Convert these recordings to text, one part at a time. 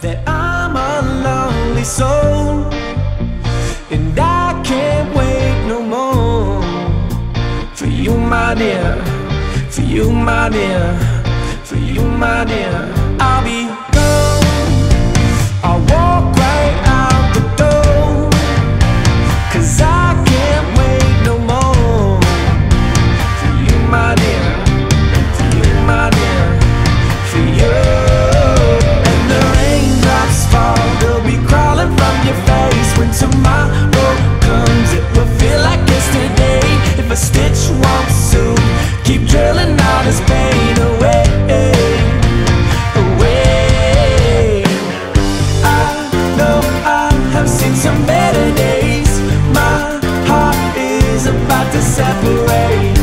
that I'm a lonely soul and I can't wait no more for you, my dear, for you, my dear, for you, my dear. rain.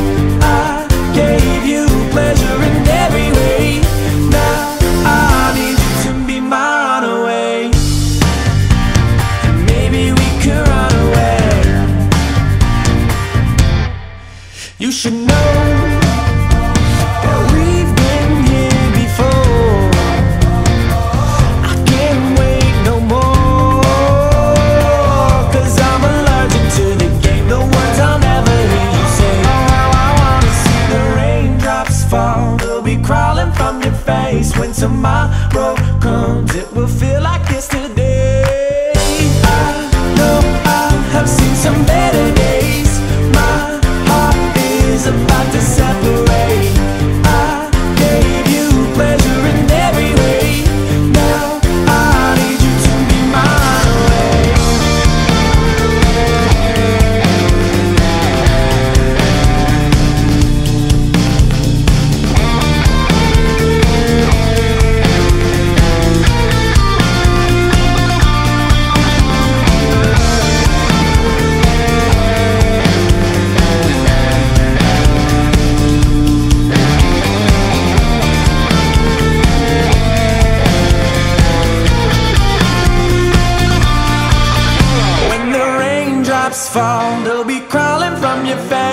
tomorrow comes, it will feel like yesterday.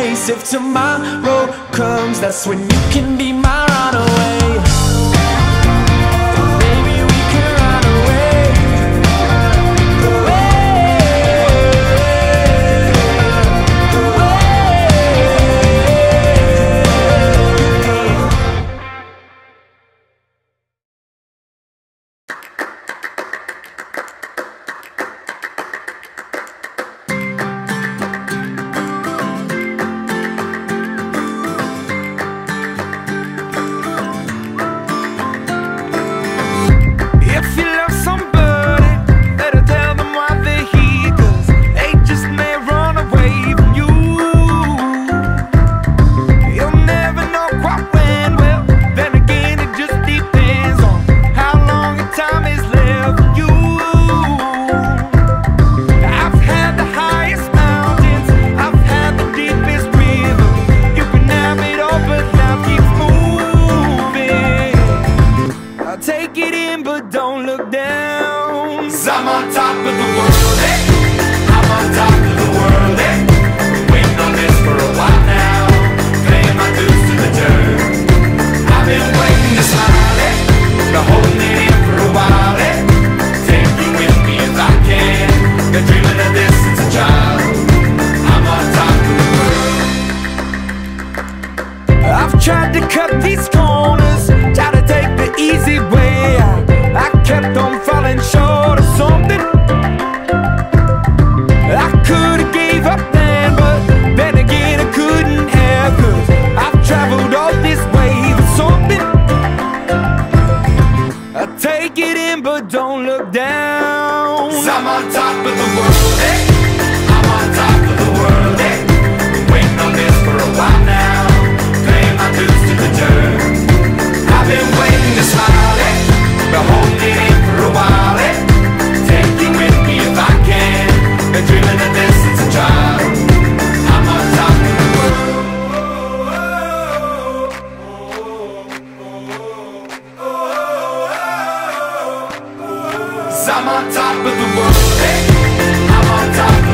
place If tomorrow comes, that's when you can be my runaway. tried to cut these corners, tried to take the easy way. I kept on falling short of something. I could have gave up then, but then again I couldn't have Cause I've traveled all this way for something I take it in but don't look down i I'm on top of the world hey. been waiting to smile it, been holding it for a while it. Take you with me if I can. Been dreaming of this since childhood. I'm on top of the world. I'm on top of